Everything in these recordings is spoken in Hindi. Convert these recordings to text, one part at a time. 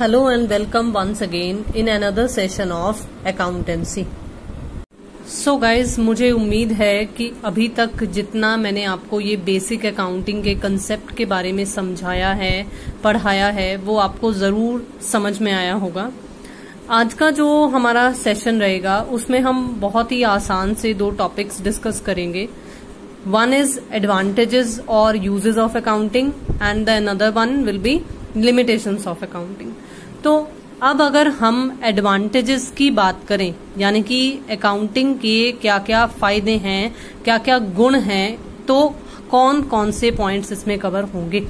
Hello and welcome once again in another session of accountancy. So guys मुझे उम्मीद है कि अभी तक जितना मैंने आपको ये बेसिक अकाउंटिंग के कंसेप्ट के बारे में समझाया है, पढ़ाया है, वो आपको ज़रूर समझ में आया होगा। आज का जो हमारा सेशन रहेगा, उसमें हम बहुत ही आसान से दो टॉपिक्स डिस्कस करेंगे। वन इज़ एडवांटेजेस और uses of accounting and the another one will be limitations of accounting तो अब अगर हम एडवांटेजेस की बात करें, यानी कि अकाउंटिंग के क्या क्या फ़ायदे हैं क्या क्या गुण हैं तो कौन कौन से पॉइंट्स इसमें कवर होंगे?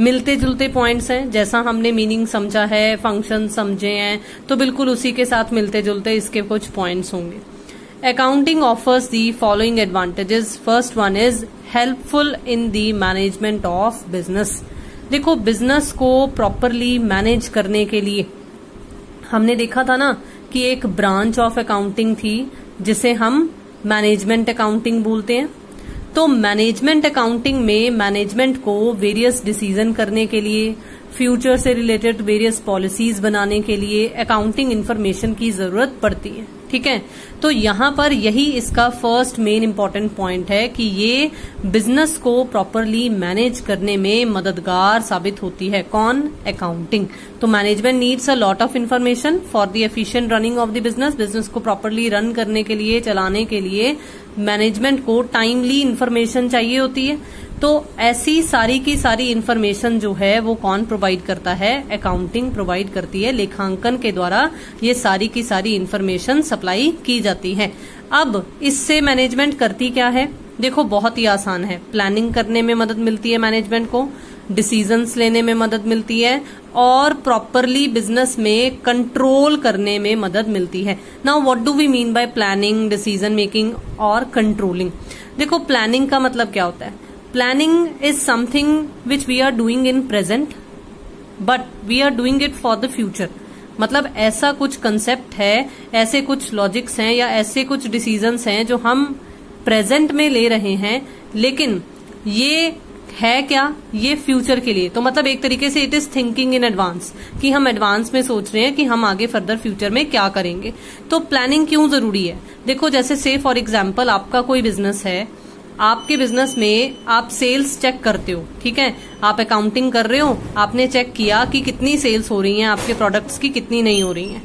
मिलते जुलते पॉइंट्स हैं, जैसा हमने मीनिंग समझा है फ़ंक्शन समझे हैं तो बिल्कुल उसी के साथ मिलते जुलते इसके कुछ पॉइंट्स होंगे। Accounting offers the following advantages first one is helpful in the management of business देखो बिज़नेस को प्रॉपरली मैनेज करने के लिए, हमने देखा था ना कि एक ब्रांच ऑफ़ अकाउंटिंग थी, जिसे हम मैनेजमेंट अकाउंटिंग बोलते हैं। तो मैनेजमेंट अकाउंटिंग में मैनेजमेंट को वेरियस डिसीज़न करने के लिए फ्यूचर से रिलेटेड वेरियस पॉलिसीज़ बनाने के लिए अकाउंटिंग इन्फॉर्मेशन की ज़रूरत पड़ती है, ठीक है? तो यहाँ पर यही इसका फ़र्स्ट मेन इंपॉर्टेंट पॉइंट है कि ये बिज़नेस को प्रॉपरली मैनेज करने में मददगार साबित होती है। कौन? अकाउंटिंग तो management needs a lot of information for the efficient running of the business business को प्रॉपरली रन करने के लिए, चलाने के लिए मैनेजमेंट को टाइमली इन्फॉर्मेशन चाहिए होती है। तो ऐसी सारी की सारी इन्फॉर्मेशन जो है, वो कौन प्रोवाइड करता है? अकाउंटिंग प्रोवाइड करती है, लेखांकन के द्वारा ये सारी की सारी इन्फॉर्मेशन सप्लाई की जाती है। अब इससे मैनेजमेंट करती क्या है? देखो, बहुत ही आसान है। प्लानिंग करने में मदद मिलती है मैनेजमेंट को डिसीजंस लेने में मदद मिलती है, और प्रॉपरली बिज़नेस में कंट्रोल करने में मदद मिलती है। Now what do we mean by planning decision making और कंट्रोलिंग देखो प्लानिंग का मतलब क्या होता है? Planning is something which we are doing in present, but we are doing it for the future. मतलब ऐसा कुछ कंसेप्ट है, ऐसे कुछ लॉजिक्स हैं या ऐसे कुछ डिसीजंस हैं जो हम प्रेजेंट में ले रहे हैं, लेकिन ये है क्या? ये फ्यूचर के लिए। तो मतलब एक तरीके से it is thinking in advance कि हम एडवांस में सोच रहे हैं कि हम आगे फर्दर फ्यूचर में क्या करेंगे। तो प्लानिंग क्यों ज़रूरी है? देखो, जैसे से फॉर एग्ज़ाम्पल आपका कोई बिज़नेस है आपके बिज़नेस में आप सेल्स चेक करते हो, ठीक है? आप अकाउंटिंग कर रहे हो, आपने चेक किया कि कितनी सेल्स हो रही हैं, आपके प्रोडक्ट्स की कितनी नहीं हो रही हैं।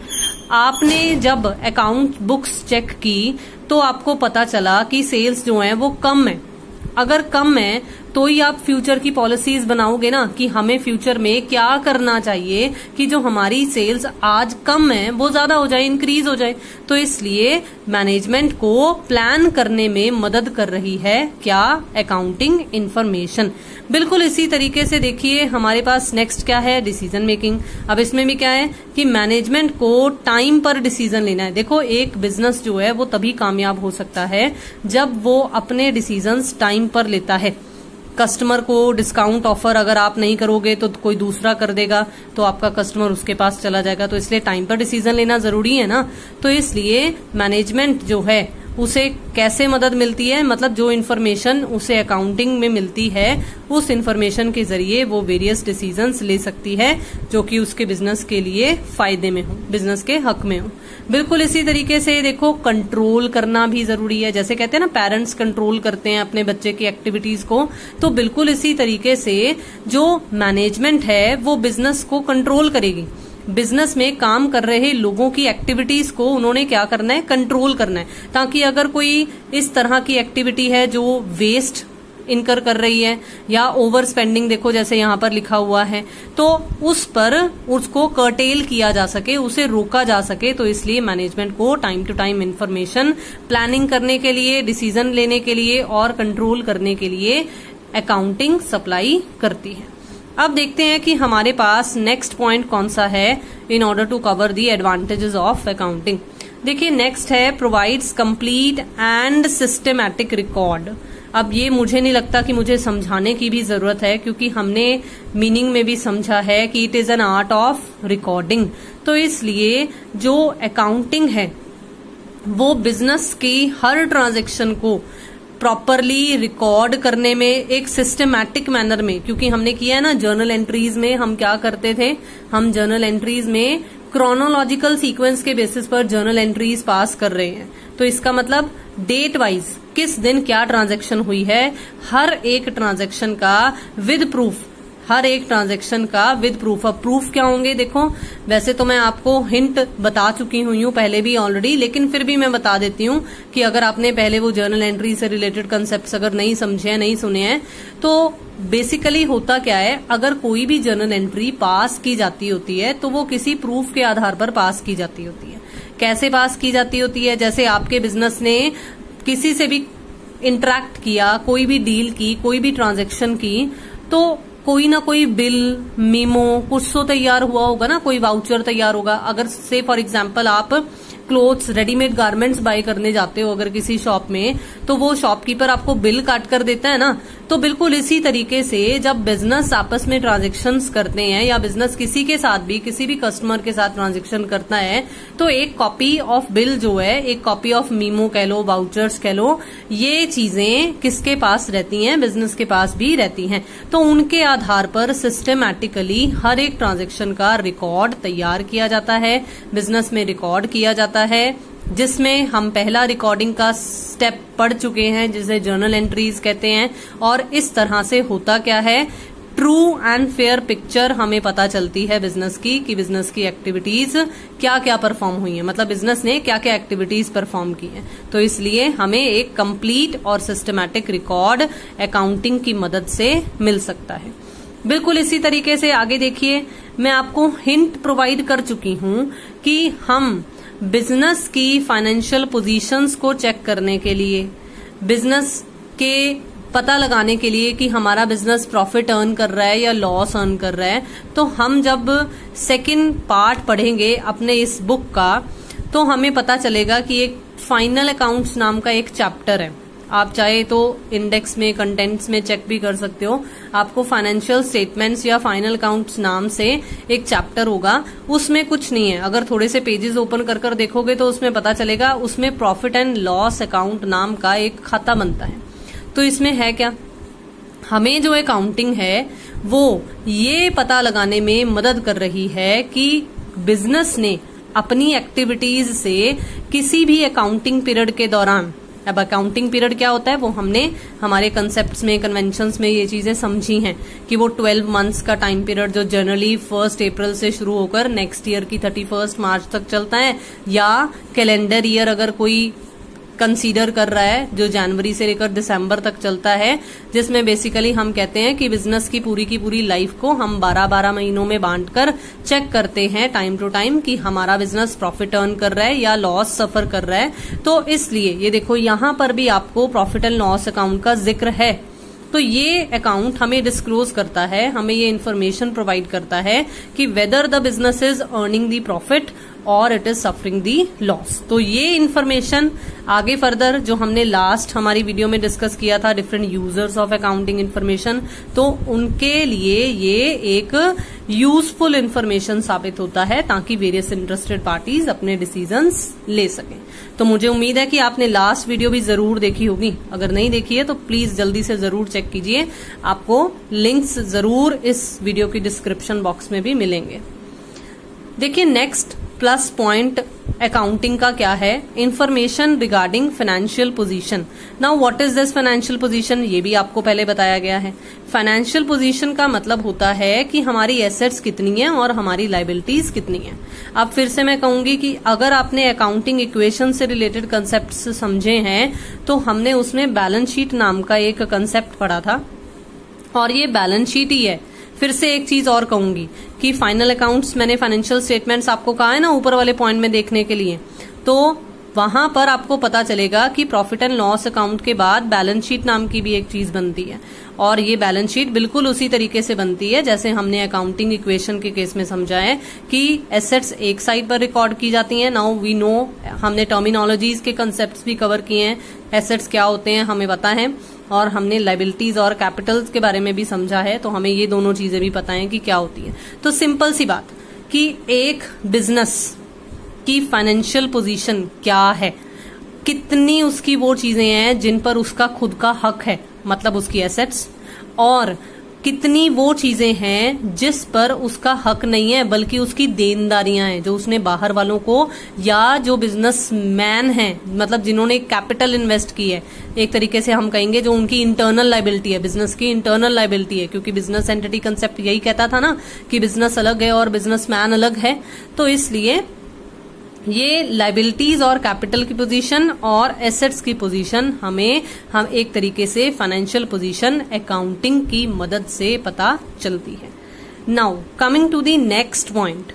आपने जब अकाउंट बुक्स चेक की तो आपको पता चला कि सेल्स जो हैं, वो कम है। अगर कम है तो ही आप फ्यूचर की पॉलिसीज़ बनाओगे ना कि हमें फ्यूचर में क्या करना चाहिए कि जो हमारी सेल्स आज कम है, वो ज़्यादा हो जाए इंक्रीज हो जाए। तो इसलिए मैनेजमेंट को प्लान करने में मदद कर रही है क्या? अकाउंटिंग इन्फॉर्मेशन बिल्कुल इसी तरीके से देखिए, हमारे पास नेक्स्ट क्या है? डिसीज़न मेकिंग अब इसमें भी क्या है कि मैनेजमेंट को टाइम पर डिसीज़न लेना है। देखो, एक बिज़नेस जो है, वो तभी कामयाब हो सकता है जब वो अपने डिसीज़न टाइम पर लेता है। कस्टमर को डिस्काउंट ऑफ़र अगर आप नहीं करोगे तो कोई दूसरा कर देगा तो आपका कस्टमर उसके पास चला जाएगा। तो इसलिए टाइम पर डिसीज़न लेना ज़रूरी है ना। तो इसलिए मैनेजमेंट जो है उसे कैसे मदद मिलती है? मतलब जो इन्फॉर्मेशन उसे अकाउंटिंग में मिलती है, उस इन्फॉर्मेशन के ज़रिए वो वेरियस डिसीजंस ले सकती है, जो कि उसके बिज़नेस के लिए फ़ायदे में हो बिज़नेस के हक में हो। बिल्कुल इसी तरीके से देखो कंट्रोल करना भी ज़रूरी है। जैसे कहते हैं ना पेरेंट्स कंट्रोल करते हैं अपने बच्चे की एक्टिविटीज़ को तो बिल्कुल इसी तरीके से जो मैनेजमेंट है, वो बिज़नेस को कंट्रोल करेगी। बिज़नेस में काम कर रहे लोगों की एक्टिविटीज़ को उन्होंने क्या करना है? कंट्रोल करना है। ताकि अगर कोई इस तरह की एक्टिविटी है जो वेस्ट इनकर कर रही है या ओवर स्पेंडिंग देखो जैसे यहाँ पर लिखा हुआ है तो उस पर उसको कर्टेल किया जा सके, उसे रोका जा सके। तो इसलिए मैनेजमेंट को time to time information planning करने के लिए डिसीज़न लेने के लिए और कंट्रोल करने के लिए अकाउंटिंग सप्लाई करती है। अब देखते हैं कि हमारे पास नेक्स्ट पॉइंट कौन सा है in order to cover the advantages of accounting देखिए नेक्स्ट है provides complete and systematic record अब ये मुझे नहीं लगता कि मुझे समझाने की भी ज़रूरत है, क्योंकि हमने मीनिंग में भी समझा है कि it is an art of recording तो इसलिए जो अकाउंटिंग है, वो बिज़नेस की हर ट्रांजेक्शन को प्रॉपरली रिकॉर्ड करने में एक सिस्टमैटिक मैनर में, क्योंकि हमने किया है ना जर्नल एंट्रीज में हम क्या करते थे? हम जर्नल एंट्रीज में क्रोनोलॉजिकल सीक्वेंस के बेसिस पर जर्नल एंट्रीज पास कर रहे हैं। तो इसका मतलब डेट वाइज किस दिन क्या ट्रांजेक्शन हुई है? हर एक ट्रांजेक्शन का विद प्रूफ हर एक ट्रांजेक्शन का विद प्रूफ अब प्रूफ क्या होंगे, देखो। वैसे तो मैं आपको हिंट बता चुकी हुई हूँ, पहले भी ऑलरेडी लेकिन फिर भी मैं बता देती हूँ कि अगर आपने पहले वो जर्नल एंट्री से रिलेटेड कंसेप्ट अगर नहीं समझे हैं, नहीं सुने हैं तो बेसिकली होता क्या है, अगर कोई भी जर्नल एंट्री पास की जाती होती है तो वो किसी प्रूफ के आधार पर पास की जाती होती है। कैसे पास की जाती होती है? जैसे आपके बिज़नेस ने किसी से भी इंटरेक्ट किया, कोई भी डील की, कोई भी ट्रांजेक्शन की तो कोई ना कोई बिल, मीमो, कुछ तो तैयार हुआ होगा ना, कोई वाउचर तैयार होगा। अगर से फॉर एग्ज़ाम्पल आप क्लोथ्स रेडीमेड गारमेंट्स बाय करने जाते हो अगर किसी शॉप में तो वो शॉपकीपर आपको बिल काट कर देता है ना? तो बिल्कुल इसी तरीके से जब बिज़नेस आपस में ट्रांजेक्शन करते हैं या बिज़नेस किसी के साथ भी, किसी भी कस्टमर के साथ ट्रांजेक्शन करता है तो एक कॉपी ऑफ़ बिल जो है, एक कॉपी ऑफ़ मीमो कह लो वाउचर्स कह लो, ये चीज़ें किसके पास रहती हैं? बिज़नेस के पास भी रहती हैं। तो उनके आधार पर सिस्टमैटिकली हर एक ट्रांजेक्शन का रिकॉर्ड तैयार किया जाता है बिज़नेस में रिकॉर्ड किया जाता है, जिसमें हम पहला रिकॉर्डिंग का स्टेप पढ़ चुके हैं, जिसे जर्नल एंट्रीज कहते हैं, और इस तरह से होता क्या है? ट्रू एंड फेयर पिक्चर हमें पता चलती है बिज़नेस की, कि बिज़नेस की एक्टिविटीज़ क्या क्या परफॉर्म हुई है। मतलब बिज़नेस ने क्या क्या एक्टिविटीज़ परफॉर्म की है। तो इसलिए हमें एक कंप्लीट और सिस्टमैटिक रिकॉर्ड अकाउंटिंग की मदद से मिल सकता है। बिल्कुल इसी तरीके से आगे देखिए, मैं आपको हिंट प्रोवाइड कर चुकी हूँ कि हम बिज़नेस की फाइनेंशियल पोजीशंस को चेक करने के लिए, बिज़नेस के पता लगाने के लिए कि हमारा बिज़नेस प्रॉफिट अर्न कर रहा है या लॉस अर्न कर रहा है तो हम जब सेकंड पार्ट पढ़ेंगे अपने इस बुक का तो हमें पता चलेगा कि एक फाइनल अकाउंट्स नाम का एक चैप्टर है। आप चाहे तो इंडेक्स में कंटेंट्स में चेक भी कर सकते हो। आपको फाइनेंशियल स्टेटमेंट्स या फाइनल अकाउंट्स नाम से एक चैप्टर होगा। उसमें कुछ नहीं है। अगर थोड़े से पेजेस ओपन कर कर देखोगे तो उसमें पता चलेगा, उसमें प्रॉफिट एंड लॉस अकाउंट नाम का एक खाता बनता है। तो इसमें है क्या? हमें जो अकाउंटिंग है, वो ये पता लगाने में मदद कर रही है कि बिज़नेस ने अपनी एक्टिविटीज़ से किसी भी अकाउंटिंग पीरियड के दौरान अब अकाउंटिंग पीरियड क्या होता है, वो हमने हमारे कंसेप्ट में कन्वेंशन में ये चीज़ें समझी हैं कि वो 12 मंथ्स का टाइम पीरियड जो जनरली फ़र्स्ट अप्रैल से शुरू होकर नेक्स्ट ईयर की थर्टी मार्च तक चलता है, या कैलेंडर ईयर अगर कोई कंसीडर कर रहा है, जो जनवरी से लेकर दिसंबर तक चलता है, जिसमें बेसिकली हम कहते हैं कि बिज़नेस की पूरी की पूरी लाइफ को हम 12-12 महीनों में बांटकर चेक करते हैं टाइम टू टाइम कि हमारा बिज़नेस प्रॉफिट अर्न कर रहा है या लॉस सफ़र कर रहा है। तो इसलिए, ये देखो, यहाँ पर भी आपको प्रॉफिट एंड लॉस अकाउंट का ज़िक्र है। तो ये अकाउंट हमें डिस्क्लोज करता है, हमें ये इन्फॉर्मेशन प्रोवाइड करता है कि whether the business is earning the profit और it is suffering the loss तो ये इन्फॉर्मेशन आगे फर्दर जो हमने लास्ट हमारी वीडियो में डिस्कस किया था different users of accounting information तो उनके लिए ये एक यूजफुल इन्फॉर्मेशन साबित होता है ताकि वेरियस इंटरेस्टेड पार्टीज़ अपने डिसीज़न ले सकें। तो मुझे उम्मीद है कि आपने लास्ट वीडियो भी ज़रूर देखी होगी। अगर नहीं देखी है तो प्लीज़ जल्दी से ज़रूर चेक कीजिए। आपको लिंक्स ज़रूर इस वीडियो की डिस्क्रिप्शन बॉक्स में भी मिलेंगे। देखिए नेक्स्ट प्लस पॉइंट अकाउंटिंग का क्या है? Information regarding financial position now what is this financial position ये भी आपको पहले बताया गया है। फाइनेंशियल पोजीशन का मतलब होता है कि हमारी एसेट्स कितनी है और हमारी लाइबिलिटीज कितनी है। अब फिर से मैं कहूँगी कि अगर आपने अकाउंटिंग इक्वेशन से रिलेटेड कंसेप्ट समझे हैं तो हमने उसमें बैलेंस शीट नाम का एक कंसेप्ट पढ़ा था। और ये बैलेंस शीट ही है। फिर से एक चीज़ और कहूँगी कि फाइनल अकाउंट्स मैंने फाइनेंशियल स्टेटमेंट्स आपको कहा है ना ऊपर वाले पॉइंट में देखने के लिए। तो वहाँ पर आपको पता चलेगा कि प्रॉफिट एंड लॉस अकाउंट के बाद बैलेंस शीट नाम की भी एक चीज़ बनती है। और ये बैलेंस शीट बिल्कुल उसी तरीके से बनती है, जैसे हमने अकाउंटिंग इक्वेशन के केस में समझा है कि एसेट्स एक साइड पर रिकॉर्ड की जाती हैं। नाउ वी नो हमने टर्मिनोलॉजीज के कंसेप्ट भी कवर किए हैं। एसेट्स क्या होते हैं, हमें पता है। और हमने लाइबिलिटीज और कैपिटल्स के बारे में भी समझा है तो हमें ये दोनों चीज़ें भी पता है कि क्या होती है। तो सिंपल सी बात कि एक बिज़नेस की फाइनेंशियल पोजीशन क्या है? कितनी उसकी वो चीज़ें हैं जिन पर उसका खुद का हक है मतलब उसकी एसेट्स और कितनी वो चीज़ें हैं जिस पर उसका हक नहीं है, बल्कि उसकी देनदारियाँ हैं, जो उसने बाहर वालों को या जो बिज़नेस मैन है मतलब जिन्होंने कैपिटल इन्वेस्ट की है। एक तरीके से हम कहेंगे जो उनकी इंटरनल लाइबिलिटी है बिज़नेस की इंटरनल लाइबिलिटी है, क्योंकि बिज़नेस एंटिटी कंसेप्ट यही कहता था ना कि बिज़नेस अलग है और बिज़नेस मैन अलग है। तो इसलिए ये लाइबिलिटीज और कैपिटल की पोजीशन और एसेट्स की पोजीशन हमें, हम एक तरीके से फाइनेंशियल पोजीशन अकाउंटिंग की मदद से पता चलती है। Now coming to the next point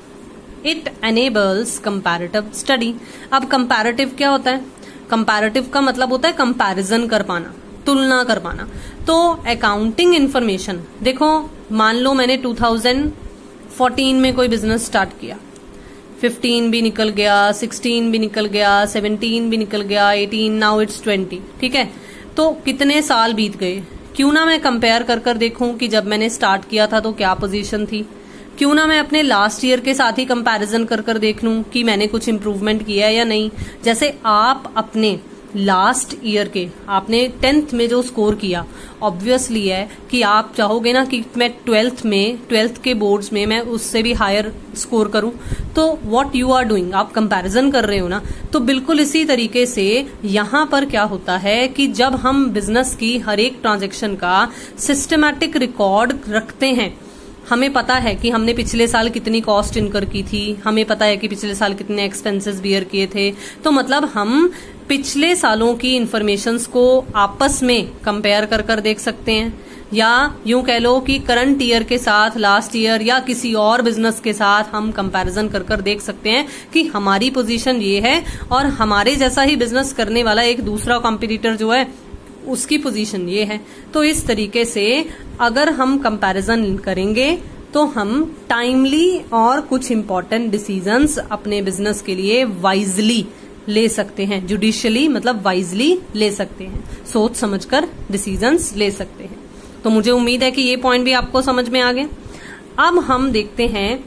it enables comparative study अब कंपैरेटिव क्या होता है? कंपैरेटिव का मतलब होता है कंपैरिजन कर पाना, तुलना कर पाना। तो अकाउंटिंग इन्फॉर्मेशन देखो, मान लो मैंने 2014 में कोई बिज़नेस स्टार्ट किया। फिफ्टीन भी निकल गया सिक्सटीन भी निकल गया सेवनटीन भी निकल गया एटीन नाउ इट्स ट्वेंटी ठीक है? तो कितने साल बीत गए? क्यों ना मैं कंपेयर कर कर देखूँ कि जब मैंने स्टार्ट किया था तो क्या पोजीशन थी? क्यों ना मैं अपने लास्ट ईयर के साथ ही कंपैरिजन कर कर देख लूँ कि मैंने कुछ इम्प्रूवमेंट किया है या नहीं? जैसे आप अपने लास्ट ईयर के, आपने टेंथ में जो स्कोर किया ऑब्वियसली है कि आप चाहोगे ना कि मैं ट्वेल्थ में ट्वेल्थ के बोर्ड्स में मैं उससे भी हायर स्कोर करूँ। तो व्हाट यू आर डूइंग आप कंपैरिजन कर रहे हो ना तो बिल्कुल इसी तरीके से यहाँ पर क्या होता है कि जब हम बिज़नेस की हर एक ट्रांजेक्शन का सिस्टमैटिक रिकॉर्ड रखते हैं, हमें पता है कि हमने पिछले साल कितनी कॉस्ट इनकर की थी, हमें पता है कि पिछले साल कितने एक्सपेंसेस बियर किए थे तो मतलब हम पिछले सालों की इंफॉर्मेशन को आपस में कंपेयर कर कर देख सकते हैं। या यूँ कह लो कि करंट ईयर के साथ लास्ट ईयर या किसी और बिज़नेस के साथ हम कंपैरिजन कर कर देख सकते हैं कि हमारी पोजीशन ये है और हमारे जैसा ही बिज़नेस करने वाला एक दूसरा कॉम्पिटिटर जो है, उसकी पोजीशन ये है। तो इस तरीके से अगर हम कंपैरिजन करेंगे तो हम टाइमली और कुछ इम्पोर्टेंट डिसीजंस अपने बिज़नेस के लिए वाइजली ले सकते हैं जुडिशियली मतलब वाइजली ले सकते हैं, सोच समझकर डिसीजंस ले सकते हैं। तो मुझे उम्मीद है कि ये पॉइंट भी आपको समझ में आ गए। अब हम देखते हैं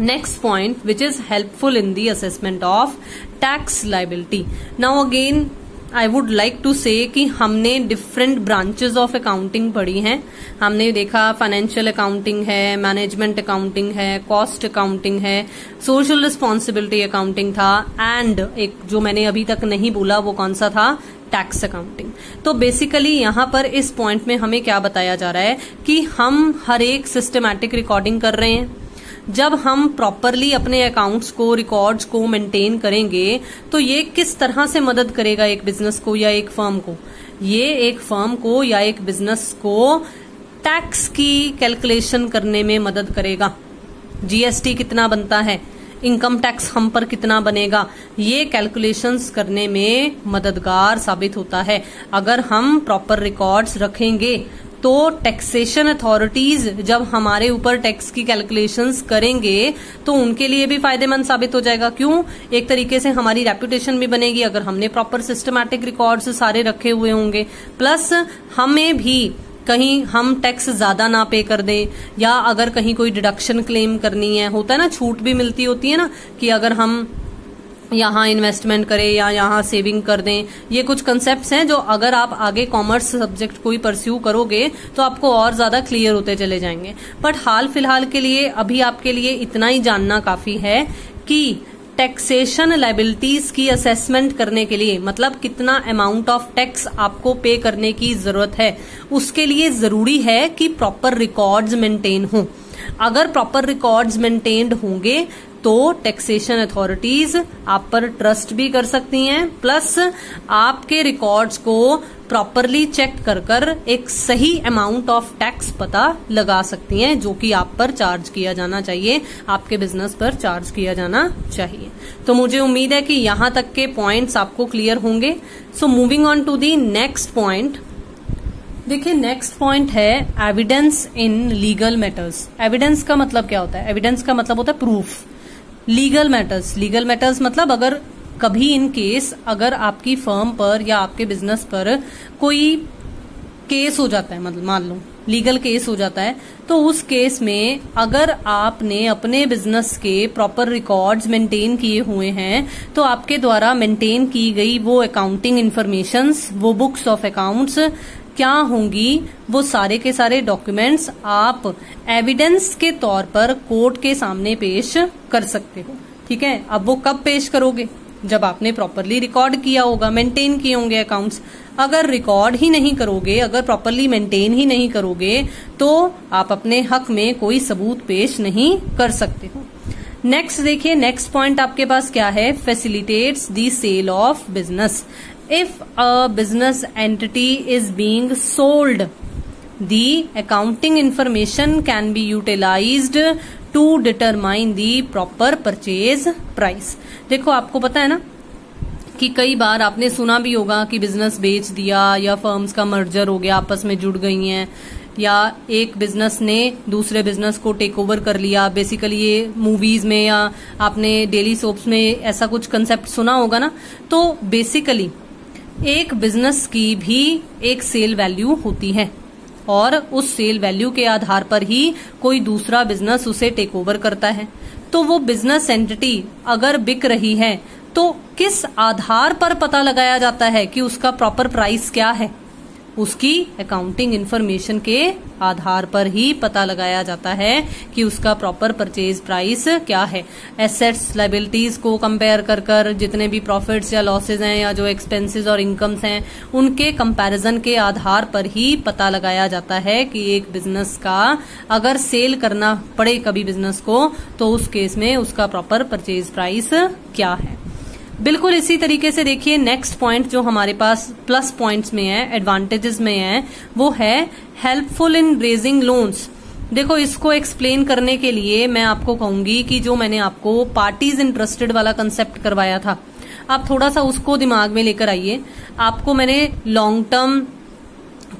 next point which is helpful in the assessment of tax liability now again I would like to say कि हमने डिफरेंट ब्रांचेस ऑफ़ अकाउंटिंग पढ़ी हैं। हमने देखा फाइनेंशियल अकाउंटिंग है मैनेजमेंट अकाउंटिंग है कॉस्ट अकाउंटिंग है सोशल रिस्पॉन्सिबिलिटी अकाउंटिंग था एंड एक जो मैंने अभी तक नहीं बोला वो कौन सा था? टैक्स अकाउंटिंग तो बेसिकली यहाँ पर इस पॉइंट में हमें क्या बताया जा रहा है कि हम हर एक सिस्टमैटिक रिकॉर्डिंग कर रहे हैं। जब हम प्रॉपरली अपने अकाउंट्स को रिकॉर्ड्स को मेंटेन करेंगे तो ये किस तरह से मदद करेगा एक बिज़नेस को या एक फर्म को? ये एक फर्म को या एक बिज़नेस को टैक्स की कैलकुलेशन करने में मदद करेगा। जीएसटी कितना बनता है? इनकम टैक्स हम पर कितना बनेगा? ये कैलकुलेशंस करने में मददगार साबित होता है। अगर हम प्रॉपर रिकॉर्ड्स रखेंगे तो टैक्सेशन अथॉरिटीज जब हमारे ऊपर टैक्स की कैलकुलेशंस करेंगे तो उनके लिए भी फ़ायदेमंद साबित हो जाएगा। क्यों? एक तरीके से हमारी रेपुटेशन भी बनेगी। अगर हमने प्रॉपर सिस्टमैटिक रिकॉर्ड्स सारे रखे हुए होंगे प्लस हमें भी कहीं हम टैक्स ज़्यादा ना पे कर दें, या अगर कहीं कोई डिडक्शन क्लेम करनी है, होता है ना, छूट भी मिलती होती है ना, कि अगर हम यहाँ इन्वेस्टमेंट करें या यहाँ सेविंग कर दें, ये कुछ कंसेप्ट हैं जो अगर आप आगे कॉमर्स सब्जेक्ट कोई परस्यू करोगे तो आपको और ज़्यादा क्लियर होते चले जाएँगे। बट हाल फ़िलहाल के लिए, अभी आपके लिए इतना ही जानना काफ़ी है कि टैक्सेशन लाइबिलिटीज की असेसमेंट करने के लिए मतलब कितना अमाउंट ऑफ़ टैक्स आपको पे करने की ज़रूरत है, उसके लिए ज़रूरी है कि प्रॉपर रिकॉर्ड्स मेंटेन हो। अगर प्रॉपर रिकॉर्ड्स मेंटेन्ड होंगे तो टैक्सेशन अथॉरिटीज आप पर ट्रस्ट भी कर सकती हैं प्लस आपके रिकॉर्ड्स को प्रॉपरली चेक कर कर एक सही अमाउंट ऑफ़ टैक्स पता लगा सकती हैं, जो कि आप पर चार्ज किया जाना चाहिए, आपके बिज़नेस पर चार्ज किया जाना चाहिए। तो मुझे उम्मीद है कि यहाँ तक के पॉइंट्स आपको क्लियर होंगे। So moving on to the next point देखिए नेक्स्ट पॉइंट है evidence in legal matters evidence का मतलब क्या होता है? एविडेंस का मतलब होता है proof legal matters legal matters मतलब अगर कभी इन केस अगर आपकी फर्म पर या आपके बिज़नेस पर कोई केस हो जाता है मतलब मान लो लीगल केस हो जाता है तो उस केस में अगर आपने अपने बिज़नेस के प्रॉपर रिकॉर्ड्स मेंटेन किए हुए हैं तो आपके द्वारा मेंटेन की गई वो अकाउंटिंग इन्फॉर्मेशन वो बुक्स ऑफ़ अकाउंट्स क्या होंगी, वो सारे के सारे डॉक्यूमेंट्स आप एविडेंस के तौर पर कोर्ट के सामने पेश कर सकते हो। ठीक है? अब वो कब पेश करोगे? जब आपने प्रॉपरली रिकॉर्ड किया होगा मेंटेन किए होंगे अकाउंट्स अगर रिकॉर्ड ही नहीं करोगे, अगर प्रॉपरली मेंटेन ही नहीं करोगे तो आप अपने हक में कोई सबूत पेश नहीं कर सकते। हो नेक्स्ट देखिए नेक्स्ट पॉइंट आपके पास क्या है? Facilitates the sale of business if a business entity is being sold the accounting information can be utilised to determine the proper purchase price देखो, आपको पता है ना कि कई बार आपने सुना भी होगा कि बिज़नेस बेच दिया या फर्म्स का मर्जर हो गया, आपस में जुड़ गई हैं, या एक बिज़नेस ने दूसरे बिज़नेस को टेक ओवर कर लिया। बेसिकली ये मूवीज़ में या आपने डेली सोप्स में ऐसा कुछ कंसेप्ट सुना होगा ना? तो बेसिकली एक बिज़नेस की भी एक सेल वैल्यू होती है और उस सेल वैल्यू के आधार पर ही कोई दूसरा बिज़नेस उसे टेक ओवर करता है। तो वो बिज़नेस एंटिटी अगर बिक रही है तो किस आधार पर पता लगाया जाता है कि उसका प्रॉपर प्राइस क्या है? उसकी अकाउंटिंग इन्फॉर्मेशन के आधार पर ही पता लगाया जाता है कि उसका प्रॉपर परचेज प्राइस क्या है। एसेट्स लाइबिलिटीज को कंपेयर कर कर जितने भी प्रॉफिट्स या लॉसेज हैं या जो एक्सपेंसेस और इनकम्स हैं, उनके कंपैरिजन के आधार पर ही पता लगाया जाता है कि एक बिज़नेस का अगर सेल करना पड़े कभी बिज़नेस को तो उस केस में उसका प्रॉपर परचेज प्राइस क्या है। बिल्कुल इसी तरीके से देखिए नेक्स्ट पॉइंट जो हमारे पास प्लस पॉइंट्स में है एडवांटेजेस में है, वो है हेल्पफुल इन रेजिंग लोन्स देखो, इसको एक्सप्लेन करने के लिए मैं आपको कहूँगी कि जो मैंने आपको पार्टीज़ इंटरेस्टेड वाला कंसेप्ट करवाया था, आप थोड़ा सा उसको दिमाग में लेकर आइए। आपको मैंने लॉन्ग टर्म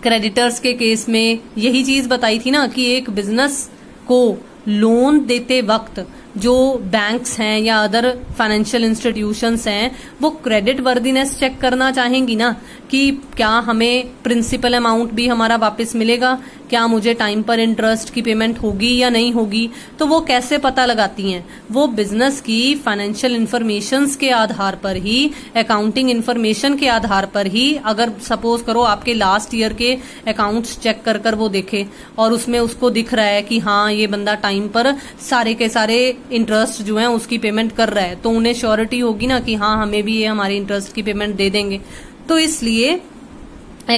क्रेडिटर्स के केस में यही चीज़ बताई थी ना कि एक बिज़नेस को लोन देते वक्त जो बैंक्स हैं या अदर फाइनेंशियल इंस्टीट्यूशंस हैं, वो क्रेडिट वर्दीनेस चेक करना चाहेंगी ना कि क्या हमें प्रिंसिपल अमाउंट भी हमारा वापस मिलेगा क्या मुझे टाइम पर इंटरेस्ट की पेमेंट होगी या नहीं होगी तो वो कैसे पता लगाती हैं? वो बिज़नेस की फाइनेंशियल इन्फॉर्मेशन के आधार पर ही अकाउंटिंग इन्फॉर्मेशन के आधार पर ही, अगर सपोज़ करो आपके लास्ट ईयर के अकाउंट्स चेक कर कर वो देखे, और उसमें उसको दिख रहा है कि हाँ ये बंदा टाइम पर सारे के सारे इंटरेस्ट जो है उसकी पेमेंट कर रहा है तो उन्हें श्योरिटी होगी ना कि हाँ हमें भी ये हमारे इंटरेस्ट की पेमेंट दे देंगे। तो इसलिए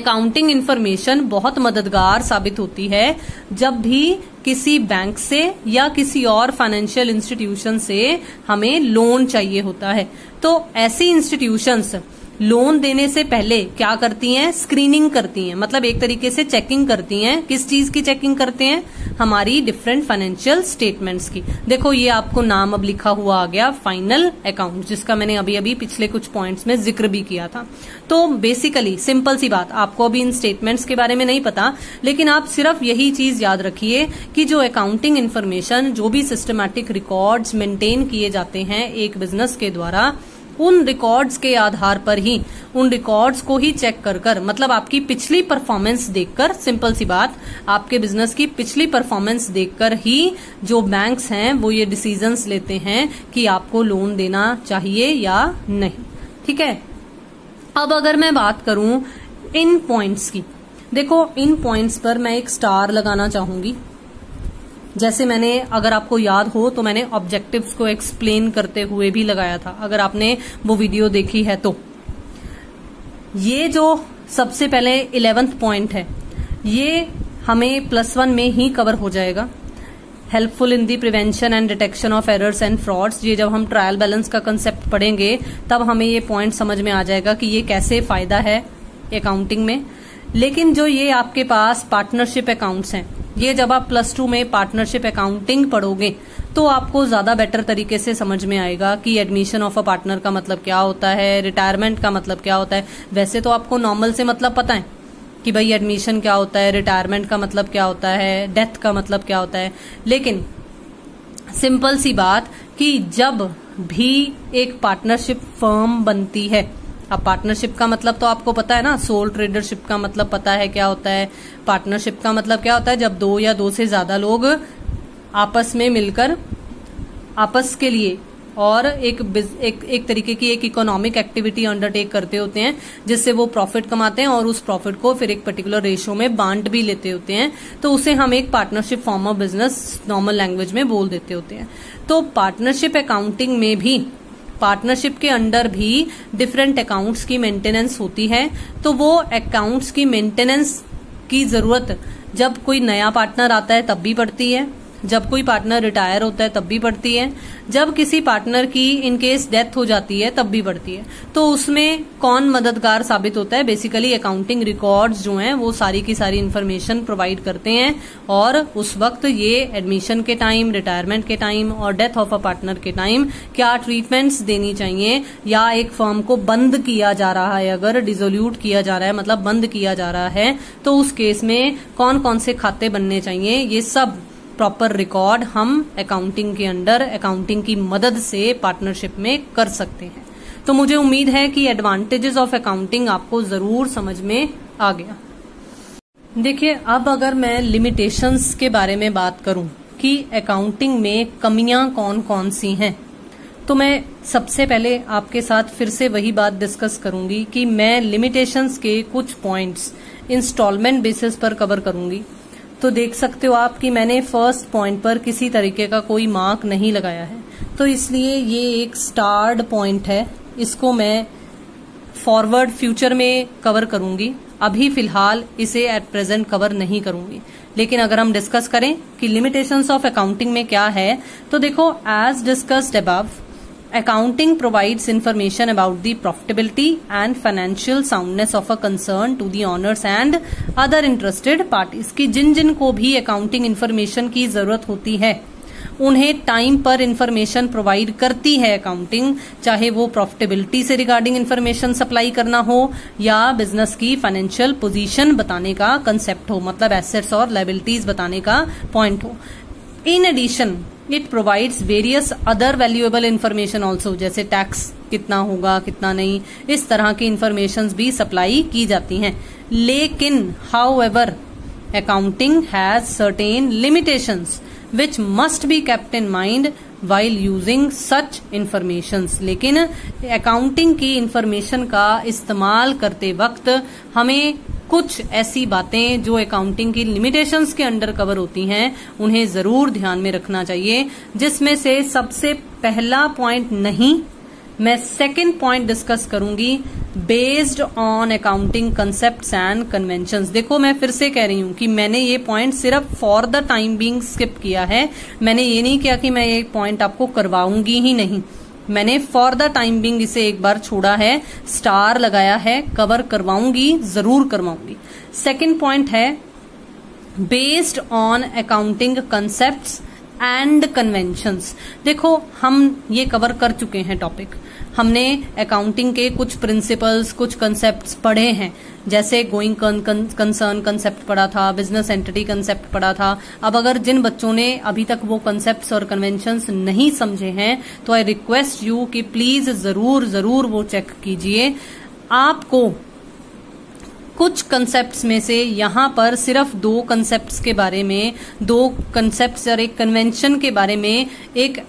अकाउंटिंग इन्फॉर्मेशन बहुत मददगार साबित होती है। जब भी किसी बैंक से या किसी और फाइनेंशियल इंस्टीट्यूशन से हमें लोन चाहिए होता है। तो ऐसी इंस्टीट्यूशंस लोन देने से पहले क्या करती हैं? स्क्रीनिंग करती हैं। मतलब एक तरीके से चेकिंग करती हैं। किस चीज़ की चेकिंग करते हैं? हमारी डिफरेंट फाइनेंशियल स्टेटमेंट्स की। देखो, ये आपको नाम अब लिखा हुआ आ गया फाइनल अकाउंट जिसका मैंने अभी अभी पिछले कुछ पॉइंट्स में ज़िक्र भी किया था। तो बेसिकली सिंपल सी बात, आपको अभी इन स्टेटमेंट्स के बारे में नहीं पता, लेकिन आप सिर्फ़ यही चीज़ याद रखिए कि जो अकाउंटिंग इन्फॉर्मेशन जो भी सिस्टमैटिक रिकॉर्ड्स मेंटेन किए जाते हैं एक बिज़नेस के द्वारा उन रिकॉर्ड्स के आधार पर ही, उन रिकॉर्ड्स को ही चेक कर कर मतलब आपकी पिछली परफॉर्मेंस देखकर सिंपल सी बात, आपके बिज़नेस की पिछली परफॉर्मेंस देखकर ही जो बैंक्स हैं, वो ये डिसीजंस लेते हैं कि आपको लोन देना चाहिए या नहीं। ठीक है? अब अगर मैं बात करूँ इन पॉइंट्स की, देखो, इन पॉइंट्स पर मैं एक स्टार लगाना चाहूँगी। जैसे मैंने, अगर आपको याद हो तो मैंने ऑब्जेक्टिव्स को एक्सप्लेन करते हुए भी लगाया था। अगर आपने वो वीडियो देखी है तो। ये जो सबसे पहले इलेवेंथ पॉइंट है, ये हमें प्लस वन में ही कवर हो जाएगा। Helpful in the prevention and detection of errors and frauds ये जब हम ट्रायल बैलेंस का कंसेप्ट पढ़ेंगे, तब हमें ये पॉइंट समझ में आ जाएगा कि ये कैसे फ़ायदा है अकाउंटिंग में। लेकिन जो ये आपके पास पार्टनरशिप अकाउंट्स हैं ये जब आप प्लस टू में पार्टनरशिप अकाउंटिंग पढ़ोगे तो आपको ज़्यादा बेटर तरीके से समझ में आएगा कि एडमिशन ऑफ़ अ पार्टनर का मतलब क्या होता है रिटायरमेंट का मतलब क्या होता है। वैसे तो आपको नॉर्मल से मतलब पता है कि भाई एडमिशन क्या होता है रिटायरमेंट का मतलब क्या होता है डेथ का मतलब क्या होता है। लेकिन सिंपल सी बात कि जब भी एक पार्टनरशिप फर्म बनती है, अब पार्टनरशिप का मतलब तो आपको पता है ना सोल ट्रेडरशिप का मतलब पता है क्या होता है पार्टनरशिप का मतलब क्या होता है? जब दो या दो से ज़्यादा लोग आपस में मिलकर, आपस के लिए और एक एक एक तरीके की एक इकोनॉमिक एक्टिविटी अंडरटेक करते होते हैं, जिससे वो प्रॉफिट कमाते हैं और उस प्रॉफिट को फिर एक पर्टिकुलर रेशो में बांट भी लेते होते हैं तो उसे हम एक partnership form of business normal language में बोल देते होते हैं। तो पार्टनरशिप अकाउंटिंग में भी पार्टनरशिप के अंडर भी डिफरेंट अकाउंट्स की मेंटेनेंस होती है तो वो अकाउंट्स की मेंटेनेंस की ज़रूरत। जब कोई नया पार्टनर आता है तब भी पड़ती है। जब कोई पार्टनर रिटायर होता है, तब भी पड़ती है। जब किसी पार्टनर की इन केस डेथ हो जाती है, तब भी पड़ती है। तो उसमें कौन मददगार साबित होता है? बेसिकली अकाउंटिंग रिकॉर्ड्स जो हैं, वो सारी की सारी इन्फॉर्मेशन प्रोवाइड करते हैं और उस वक्त ये एडमिशन के टाइम रिटायरमेंट के टाइम और डेथ ऑफ़ अ पार्टनर के टाइम क्या ट्रीटमेंट्स देनी चाहिए या एक फर्म को बंद किया जा रहा है? अगर डिजोल्यूट किया जा रहा है मतलब बंद किया जा रहा है तो उस केस में कौन कौन से खाते बनने चाहिए? ये सब प्रॉपर रिकॉर्ड हम अकाउंटिंग के अंडर अकाउंटिंग की मदद से पार्टनरशिप में कर सकते हैं। तो मुझे उम्मीद है कि एडवांटेजेस ऑफ़ अकाउंटिंग आपको ज़रूर समझ में आ गया। देखिए, अब अगर मैं लिमिटेशंस के बारे में बात करूँ कि अकाउंटिंग में कमियाँ कौन कौन सी हैं तो मैं सबसे पहले आपके साथ फिर से वही बात डिस्कस करूँगी कि मैं लिमिटेशंस के कुछ पॉइंट्स इंस्टॉलमेंट बेसिस पर कवर करूँगी। तो देख सकते हो आप कि मैंने फ़र्स्ट पॉइंट पर किसी तरीके का कोई मार्क नहीं लगाया है। तो इसलिए ये एक स्टार्ड पॉइंट है। इसको मैं फॉरवर्ड फ्यूचर में कवर करूँगी। अभी फ़िलहाल इसे एट प्रेजेंट कवर नहीं करूँगी। लेकिन अगर हम डिस्कस करें कि लिमिटेशंस ऑफ़ अकाउंटिंग में क्या है तो देखो as discussed above Accounting provides information about the profitability and financial soundness of a concern to the owners and other interested parties की जिन जिन को भी accounting information की ज़रूरत होती है उन्हें टाइम पर इंफॉर्मेशन प्रोवाइड करती है अकाउंटिंग चाहे वो प्रॉफिटेबिलिटी से रिगार्डिंग इंफॉर्मेशन सप्लाई करना हो या बिज़नेस की फाइनेंशियल पोजीशन बताने का कंसेप्ट हो मतलब एसेट्स और लाइबिलिटीज बताने का पॉइंट हो in addition it provides various other valuable information also जैसे टैक्स कितना होगा, कितना नहीं, इस तरह की इन्फॉर्मेशन भी सप्लाई की जाती हैं। लेकिन however accounting has certain limitation which must be kept in mind while using such information लेकिन अकाउंटिंग की इन्फॉर्मेशन का इस्तेमाल करते वक्त हमें कुछ ऐसी बातें जो अकाउंटिंग की लिमिटेशंस के अंडर कवर होती हैं, उन्हें ज़रूर ध्यान में रखना चाहिए, जिसमें से सबसे पहला पॉइंट नहीं मैं सेकेंड पॉइंट डिस्कस करूँगी based on accounting concept and convention देखो, मैं फिर से कह रही हूँ कि मैंने ये पॉइंट सिर्फ़ for the time being skip किया है। मैंने ये नहीं किया कि मैं ये पॉइंट आपको करवाऊँगी ही नहीं। मैंने फॉर द टाइम बिंग इसे एक बार छोड़ा है स्टार लगाया है कवर करवाऊँगी, ज़रूर करवाऊँगी। सेकेंड पॉइंट है based on accounting concepts and conventions देखो, हम ये कवर कर चुके हैं टॉपिक हमने अकाउंटिंग के कुछ प्रिंसिपल्स कुछ कंसेप्ट पढ़े हैं. जैसे गोइंग कंसर्न कंसेप्ट पढ़ा था बिज़नेस एंटिटी कंसेप्ट पढ़ा था. अब अगर जिन बच्चों ने अभी तक वो कंसेप्ट और कन्वेंशन नहीं समझे हैं तो आई रिक्वेस्ट यू कि प्लीज़ ज़रूर ज़रूर वो चेक कीजिए. आपको कुछ कंसेप्ट में से यहाँ पर सिर्फ़ दो कंसेप्ट के बारे में, दो कंसेप्ट और एक कन्वेंशन के बारे में एक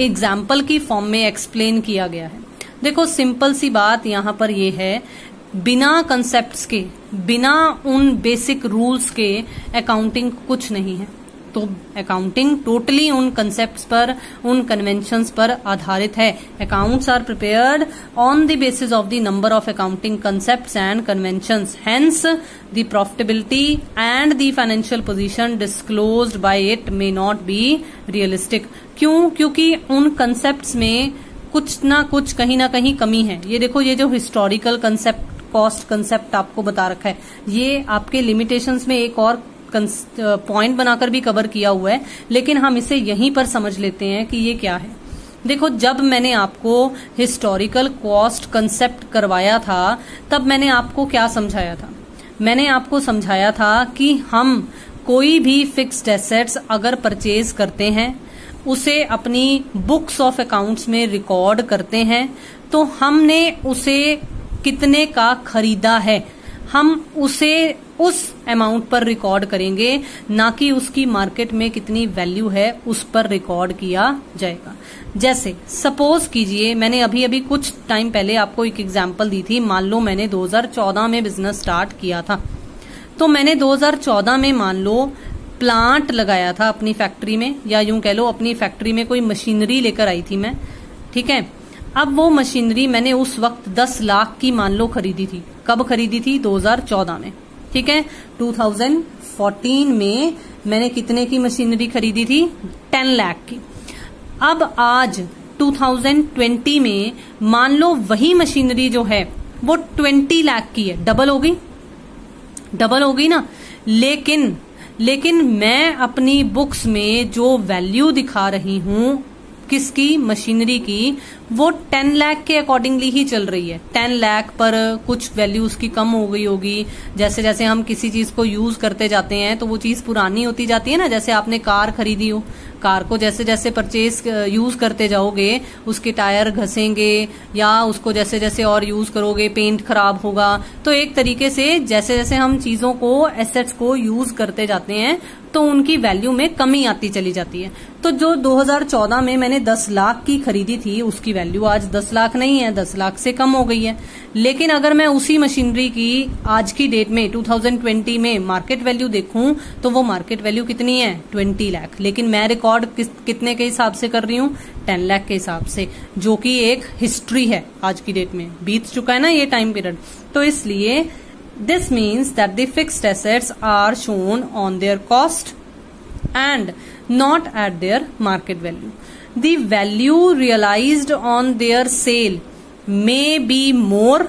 एग्ज़ाम्पल की फॉर्म में एक्सप्लेन किया गया है। देखो सिंपल सी बात यहाँ पर यह है, बिना कंसेप्ट के, बिना उन बेसिक रूल्स के अकाउंटिंग कुछ नहीं है। तो अकाउंटिंग टोटली उन कंसेप्ट पर, उन कन्वेंशन पर आधारित है। Accounts are prepared on the basis of the number of accounting concept and convention hence the profitability and the financial position disclose by it may not be realistic क्यों? क्योंकि उन कंसेप्ट में कुछ ना कुछ, कहीं ना कहीं कमी है। ये देखो, ये जो हिस्टोरिकल कंसेप्ट कॉस्ट कंसेप्ट आपको बता रखा है, ये आपके लिमिटेशंस में एक और पॉइंट बनाकर भी कवर किया हुआ है, लेकिन हम इसे यहीं पर समझ लेते हैं कि ये क्या है। देखो, जब मैंने आपको हिस्टोरिकल कॉस्ट कंसेप्ट करवाया था, तब मैंने आपको क्या समझाया था? मैंने आपको समझाया था कि हम कोई भी फिक्स्ड एसेट्स अगर परचेज करते हैं, उसे अपनी बुक्स ऑफ़ अकाउंट्स में रिकॉर्ड करते हैं तो हमने उसे कितने का खरीदा है? हम उसे उस अमाउंट पर रिकॉर्ड करेंगे, ना कि उसकी मार्केट में कितनी वैल्यू है उस पर रिकॉर्ड किया जाएगा। जैसे सपोज़ कीजिए, मैंने अभी अभी कुछ टाइम पहले आपको एक एग्जांपल दी थी। मान लो मैंने 2014 में बिज़नेस स्टार्ट किया था। तो मैंने 2014 में मान लो प्लांट लगाया था अपनी फैक्ट्री में, या यूँ कह लो, अपनी फैक्ट्री में कोई मशीनरी लेकर आई थी मैं। ठीक है? अब वो मशीनरी मैंने उस वक्त 10 लाख की मान लो खरीदी थी। कब खरीदी थी? 2014 में। ठीक है? 2014 में मैंने कितने की मशीनरी खरीदी थी? 10 लाख की। अब आज 2020 में मान लो वही मशीनरी जो है, वो 20 लाख की है। डबल हो गई। डबल हो गई ना। लेकिन लेकिन मैं अपनी बुक्स में जो वैल्यू दिखा रही हूँ किसकी? मशीनरी की। वो टेन लाख के अकॉर्डिंगली ही चल रही है। टेन लाख पर कुछ वैल्यू उसकी कम हो गई होगी। जैसे जैसे हम किसी चीज़ को यूज़ करते जाते हैं तो वो चीज़ पुरानी होती जाती है ना, जैसे आपने कार खरीदी हो। कार को जैसे जैसे परचेज यूज़ करते जाओगे, उसके टायर घसेंगे, या उसको जैसे जैसे और यूज़ करोगे पेंट खराब होगा। तो एक तरीके से जैसे जैसे हम चीज़ों को एसेट्स को यूज़ करते जाते हैं तो उनकी वैल्यू में कमी आती चली जाती है। तो जो 2014 में मैंने 10 लाख की खरीदी थी, उसकी वैल्यू आज 10 लाख नहीं है 10 लाख से कम हो गई है। लेकिन अगर मैं उसी मशीनरी की आज की डेट में 2020 में मार्केट वैल्यू देखूँ तो वो मार्केट वैल्यू कितनी है? 20 लाख। लेकिन मैं रिकॉर्ड कितने के हिसाब से कर रही हूँ? 10 लाख के हिसाब से, जो कि एक हिस्ट्री है आज की डेट में। बीत चुका है ना ये टाइम पीरियड तो इसलिए this means that the fixed assets are shown on their cost and not at their market value. The value realized on their sale may be more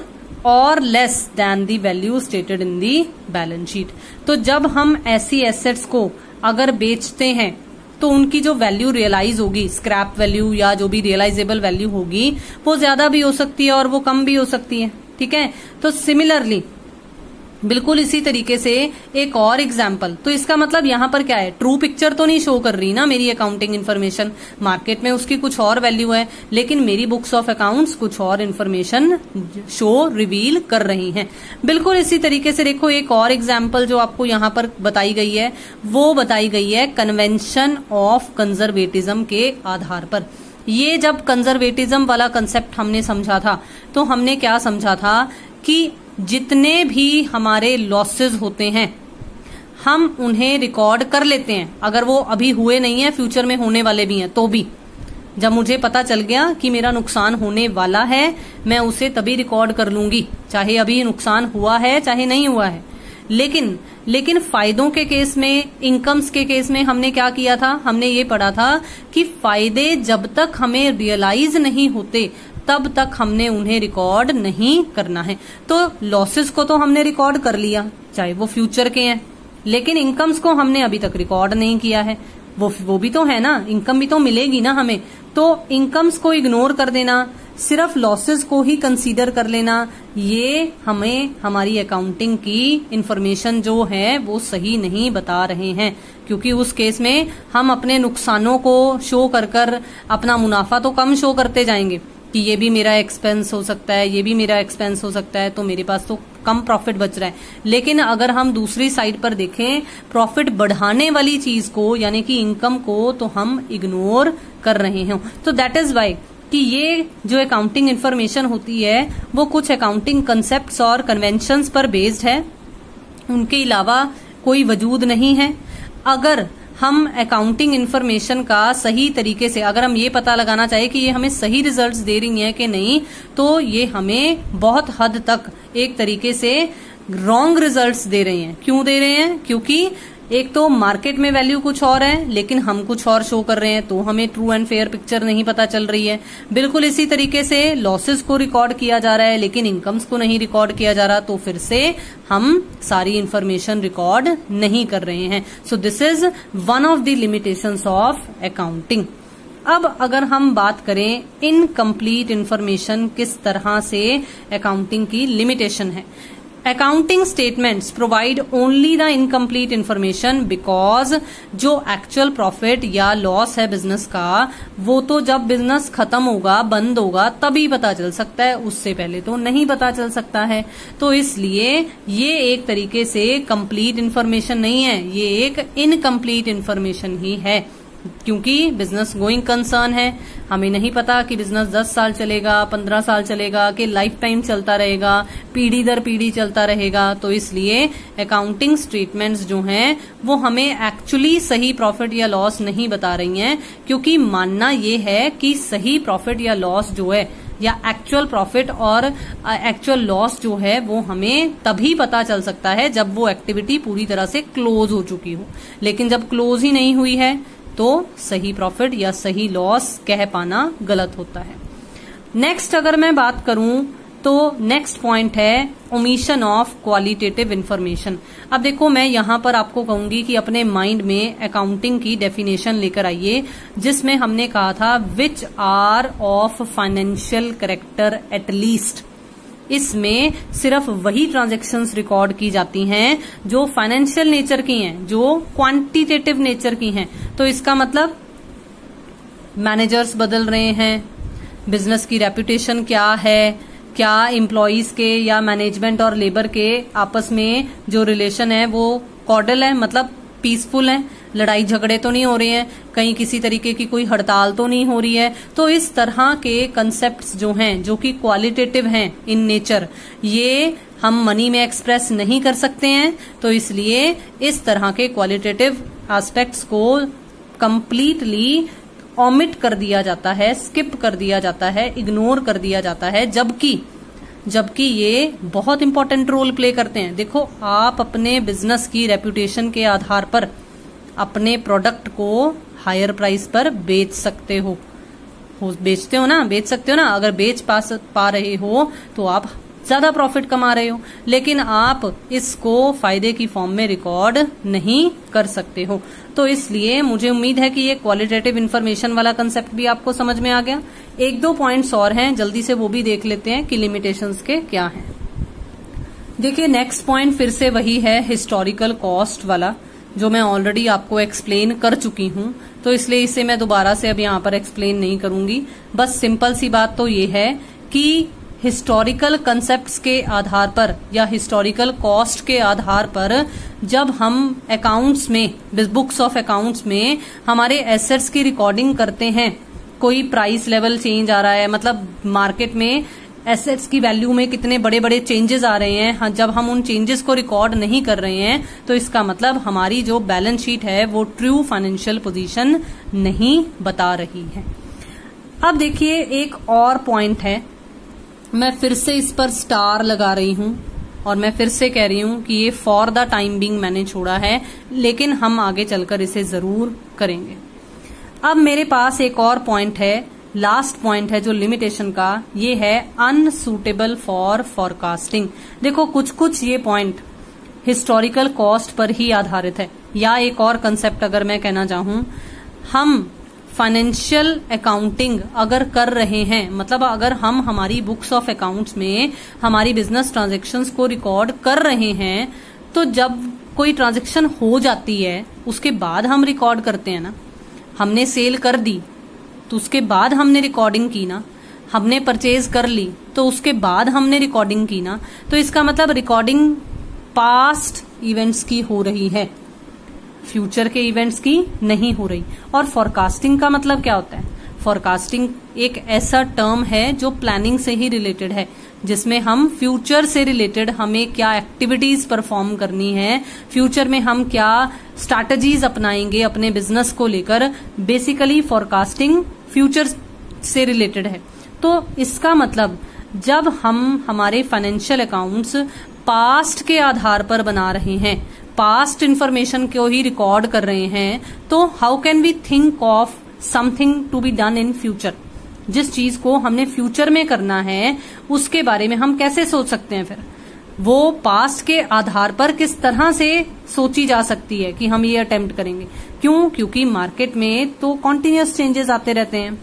और less than the value stated in the balance sheet तो जब हम ऐसी एसेट्स को अगर बेचते हैं तो उनकी जो वैल्यू रियलाइज़ होगी स्क्रैप वैल्यू या जो भी रियलाइजेबल वैल्यू होगी, वो ज़्यादा भी हो सकती है और वो कम भी हो सकती है। ठीक है? तो सिमिलरली बिल्कुल इसी तरीके से एक और एग्ज़ाम्पल तो इसका मतलब यहाँ पर क्या है? ट्रू पिक्चर तो नहीं शो कर रही ना मेरी अकाउंटिंग इन्फॉर्मेशन मार्केट में उसकी कुछ और वैल्यू है, लेकिन मेरी बुक्स ऑफ़ अकाउंट्स कुछ और इन्फॉर्मेशन शो रिवील कर रही हैं। बिल्कुल इसी तरीके से देखो, एक और एग्ज़ाम्पल जो आपको यहाँ पर बताई गई है, वो बताई गई है कन्वेंशन ऑफ़ कंजर्वेटिज्म के आधार पर। ये जब कंजर्वेटिज्म वाला कंसेप्ट हमने समझा था तो हमने क्या समझा था कि जितने भी हमारे लॉसेस होते हैं, हम उन्हें रिकॉर्ड कर लेते हैं। अगर वो अभी हुए नहीं है फ्यूचर में होने वाले भी हैं तो भी। जब मुझे पता चल गया कि मेरा नुकसान होने वाला है, मैं उसे तभी रिकॉर्ड कर लूँगी, चाहे अभी नुकसान हुआ है, चाहे नहीं हुआ है। लेकिन लेकिन फायदों के केस में इनकम्स के केस में हमने क्या किया था? हमने ये पढ़ा था कि फ़ायदे जब तक हमें रियलाइज़ नहीं होते तब तक हमने उन्हें रिकॉर्ड नहीं करना है। तो लॉसेस को तो हमने रिकॉर्ड कर लिया, चाहे वो फ्यूचर के हैं, लेकिन इनकम्स को हमने अभी तक रिकॉर्ड नहीं किया है। वो वो भी तो है ना इनकम भी तो मिलेगी ना हमें। तो इनकम्स को इग्नोर कर देना, सिर्फ़ लॉसेस को ही कंसीडर कर लेना, ये हमें, हमारी अकाउंटिंग की इंफॉर्मेशन जो है, वो सही नहीं बता रहे हैं। क्योंकि उस केस में हम अपने नुकसानों को शो कर कर, अपना मुनाफा तो कम शो करते जाएँगे। कि ये भी मेरा एक्सपेंस हो सकता है, ये भी मेरा एक्सपेंस हो सकता है तो मेरे पास तो कम प्रॉफिट बच रहा है। लेकिन अगर हम दूसरी साइड पर देखें प्रॉफिट बढ़ाने वाली चीज़ को, यानी कि इनकम को तो हम इग्नोर कर रहे हैं। तो दैट इज़ वाई कि ये जो अकाउंटिंग इन्फॉर्मेशन होती है, वो कुछ अकाउंटिंग कंसेप्ट और कन्वेंशन पर बेस्ड है। उनके अलावा कोई वजूद नहीं है। अगर हम अकाउंटिंग इन्फॉर्मेशन का सही तरीके से, अगर हम ये पता लगाना चाहें कि ये हमें सही रिजल्ट्स दे रही है कि नहीं तो ये हमें बहुत हद तक एक तरीके से रॉन्ग रिजल्ट्स दे रहे हैं। क्यों दे रहे हैं? क्योंकि एक तो मार्केट में वैल्यू कुछ और है, लेकिन हम कुछ और शो कर रहे हैं तो हमें ट्रू एंड फेयर पिक्चर नहीं पता चल रही है। बिल्कुल इसी तरीके से लॉसेस को रिकॉर्ड किया जा रहा है, लेकिन इनकम्स को नहीं रिकॉर्ड किया जा रहा तो फिर से हम सारी इंफॉर्मेशन रिकॉर्ड नहीं कर रहे हैं। So this is one of the limitation of accounting अब अगर हम बात करें इनकम्प्लीट इन्फॉर्मेशन किस तरह से अकाउंटिंग की लिमिटेशन है। Accounting statements provide only the incomplete information because जो एक्चुअल प्रॉफिट या लॉस है बिज़नेस का, वो तो जब बिज़नेस खत्म होगा, बंद होगा, तभी पता चल सकता है। उससे पहले तो नहीं पता चल सकता है। तो इसलिए ये एक तरीके से कंप्लीट इन्फॉर्मेशन नहीं है। ये एक इनकम्प्लीट इन्फॉर्मेशन ही है, क्योंकि बिज़नेस गोइंग कंसर्न है। हमें नहीं पता कि बिज़नेस 10 साल चलेगा 15 साल चलेगा, कि लाइफ टाइम चलता रहेगा, पीढ़ी दर पीढ़ी चलता रहेगा। तो इसलिए अकाउंटिंग स्टेटमेंट्स जो हैं, वो हमें एक्चुअली सही प्रॉफिट या लॉस नहीं बता रही हैं, क्योंकि मानना ये है कि सही प्रॉफिट या लॉस जो है, या एक्चुअल प्रॉफिट और एक्चुअल लॉस जो है, वो हमें तभी पता चल सकता है जब वो एक्टिविटी पूरी तरह से क्लोज हो चुकी हो। लेकिन जब क्लोज ही नहीं हुई है तो सही प्रॉफिट या सही लॉस कह पाना गलत होता है। नेक्स्ट अगर मैं बात करूँ तो नेक्स्ट पॉइंट है ओमिशन ऑफ़ क्वालिटेटिव इन्फॉर्मेशन अब देखो, मैं यहाँ पर आपको कहूँगी कि अपने माइंड में अकाउंटिंग की डेफिनेशन लेकर आइए, जिसमें हमने कहा था which are of financial character at least इसमें सिर्फ़ वही ट्रांजेक्शन्स रिकॉर्ड की जाती हैं जो फाइनेंशियल नेचर की हैं, जो क्वांटिटेटिव नेचर की हैं। तो इसका मतलब मैनेजर्स बदल रहे हैं बिज़नेस की रेपुटेशन क्या है, क्या इम्प्लॉयज के या मैनेजमेंट और लेबर के आपस में जो रिलेशन है वो कॉर्डल है मतलब पीसफुल है। लड़ाई झगड़े तो नहीं हो रहे हैं, कहीं किसी तरीके की कोई हड़ताल तो नहीं हो रही है। तो इस तरह के कंसेप्ट जो हैं, जो कि क्वालिटेटिव हैं इन नेचर ये हम मनी में एक्सप्रेस नहीं कर सकते हैं। तो इसलिए इस तरह के क्वालिटेटिव एस्पेक्ट्स को कंप्लीटली ऑमिट कर दिया जाता है स्किप कर दिया जाता है इग्नोर कर दिया जाता है, जबकि जबकि ये बहुत इंपॉर्टेंट रोल प्ले करते हैं। देखो, आप अपने बिज़नेस की रेपुटेशन के आधार पर अपने प्रोडक्ट को हायर प्राइस पर बेच सकते हो। हो बेचते हो ना? बेच सकते हो ना? अगर बेच पा, पा रहे हो तो आप ज़्यादा प्रॉफिट कमा रहे हो। लेकिन आप इसको फ़ायदे की फॉर्म में रिकॉर्ड नहीं कर सकते हो। तो इसलिए मुझे उम्मीद है कि ये क्वालिटेटिव इन्फॉर्मेशन वाला कंसेप्ट भी आपको समझ में आ गया। एक दो पॉइंट्स और हैं जल्दी से वो भी देख लेते हैं कि लिमिटेशंस के क्या हैं। देखिए नेक्स्ट पॉइंट फिर से वही है हिस्टोरिकल कॉस्ट वाला। जो मैं ऑलरेडी आपको एक्सप्लेन कर चुकी हूँ तो इसलिए इसे मैं दोबारा से अब यहाँ पर एक्सप्लेन नहीं करूँगी। बस सिंपल सी बात तो ये है कि हिस्टोरिकल कंसेप्ट के आधार पर या हिस्टोरिकल कॉस्ट के आधार पर जब हम अकाउंट्स में बुक्स ऑफ़ अकाउंट्स में हमारे एसेट्स की रिकॉर्डिंग करते हैं, कोई प्राइस लेवल चेंज आ रहा है मतलब मार्केट में एसेट्स की वैल्यू में कितने बड़े बड़े चेंजेस आ रहे हैं। हाँ, जब हम उन चेंजेस को रिकॉर्ड नहीं कर रहे हैं तो इसका मतलब हमारी जो बैलेंस शीट है वो ट्रू फाइनेंशियल पोजीशन नहीं बता रही है। अब देखिए एक और पॉइंट है। मैं फिर से इस पर स्टार लगा रही हूँ और मैं फिर से कह रही हूँ कि ये फॉर द टाइम बिंग मैंने छोड़ा है लेकिन हम आगे चलकर इसे ज़रूर करेंगे। अब मेरे पास एक और पॉइंट है लास्ट पॉइंट है जो लिमिटेशन का, ये है अनसुटेबल फॉर फॉरकास्टिंग देखो कुछ कुछ ये पॉइंट हिस्टोरिकल कॉस्ट पर ही आधारित है। या एक और कंसेप्ट अगर मैं कहना चाहूँ, हम फाइनेंशियल अकाउंटिंग अगर कर रहे हैं मतलब अगर हम हमारी बुक्स ऑफ़ अकाउंट्स में हमारी बिज़नेस ट्रांजेक्शन्स को रिकॉर्ड कर रहे हैं तो जब कोई ट्रांजेक्शन हो जाती है, उसके बाद हम रिकॉर्ड करते हैं ना। हमने सेल कर दी तो उसके बाद हमने रिकॉर्डिंग की ना। हमने परचेज कर ली तो उसके बाद हमने रिकॉर्डिंग की ना। तो इसका मतलब रिकॉर्डिंग पास्ट इवेंट्स की हो रही है। फ्यूचर के इवेंट्स की नहीं हो रही। और फॉरकास्टिंग का मतलब क्या होता है? फॉरकास्टिंग एक ऐसा टर्म है जो प्लानिंग से ही रिलेटेड है। जिसमें हम फ्यूचर से रिलेटेड हमें क्या एक्टिविटीज़ परफॉर्म करनी है फ्यूचर में हम क्या स्ट्रैटेजीज अपनाएँगे अपने बिज़नेस को लेकर बेसिकली फॉरकास्टिंग फ्यूचर से रिलेटेड है। तो इसका मतलब जब हम हमारे फाइनेंशियल अकाउंट्स पास्ट के आधार पर बना रहे हैं पास्ट इन्फॉर्मेशन को ही रिकॉर्ड कर रहे हैं तो how can we think of something to be done in future जिस चीज़ को हमने फ्यूचर में करना है, उसके बारे में हम कैसे सोच सकते हैं फिर? वो पास्ट के आधार पर किस तरह से सोची जा सकती है कि हम ये अटेम्प्ट करेंगे? क्यों? क्योंकि मार्केट में तो कॉन्टिन्यूस चेंजेस आते रहते हैं।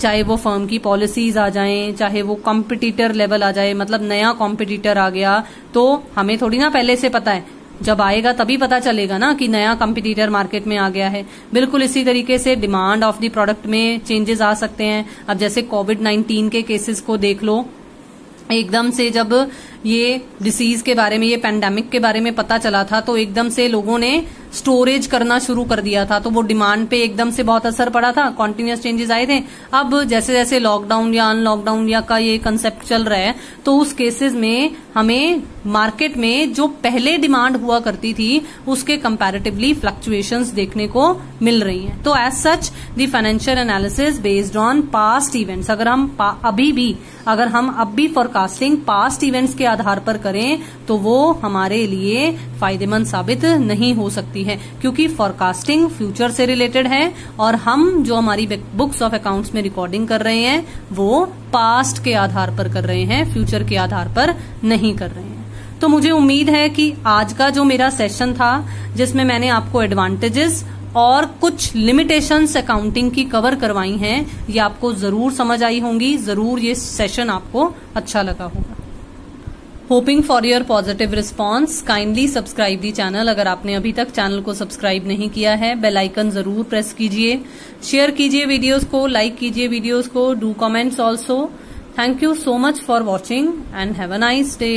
चाहे वो फर्म की पॉलिसीज़ आ जाएँ, चाहे वो कॉम्पिटिटर लेवल आ जाए मतलब नया कॉम्पिटिटर आ गया तो हमें थोड़ी ना पहले से पता है। जब आएगा तभी पता चलेगा ना कि नया कंपटीटर मार्केट में आ गया है। बिल्कुल इसी तरीके से डिमांड ऑफ़ द प्रोडक्ट में चेंजेस आ सकते हैं। अब जैसे कोविड नाइन्टीन के केसेस को देख लो, एकदम से जब ये डिसीज के बारे में, ये पैंडेमिक के बारे में पता चला था तो एकदम से लोगों ने स्टोरेज करना शुरू कर दिया था तो वो डिमांड पे एकदम से बहुत असर पड़ा था। कॉन्टिन्यूस चेंजेस आए थे। अब जैसे जैसे लॉकडाउन या अनलॉकडाउन या का ये कंसेप्ट चल रहा है तो उस केसेस में हमें मार्केट में जो पहले डिमांड हुआ करती थी, उसके कंपैरेटिवली फ्लक्चुएशंस देखने को मिल रही हैं। तो as such the financial analysis based on past events अगर हम अभी भी, अगर हम अब भी फोरकास्टिंग पास्ट इवेंट्स के आधार पर करें तो वो हमारे लिए फ़ायदेमंद साबित नहीं हो सकती है, क्योंकि फॉरकास्टिंग फ्यूचर से रिलेटेड है, और हम जो हमारी बुक्स ऑफ़ अकाउंट्स में रिकॉर्डिंग कर रहे हैं, वो पास्ट के आधार पर कर रहे हैं फ्यूचर के आधार पर नहीं कर रहे हैं। तो मुझे उम्मीद है कि आज का जो मेरा सेशन था, जिसमें मैंने आपको एडवांटेजेस और कुछ लिमिटेशंस अकाउंटिंग की कवर करवाई हैं, ये आपको ज़रूर समझ आई होंगी, ज़रूर ये सेशन आपको अच्छा लगा होगा। Hoping for your positive response kindly subscribe the channel अगर आपने अभी तक चैनल को सब्सक्राइब नहीं किया है बेल आइकन ज़रूर प्रेस कीजिए। शेयर कीजिए वीडियोस को लाइक कीजिए वीडियोस को do comments also thank you so much for watching and have a nice day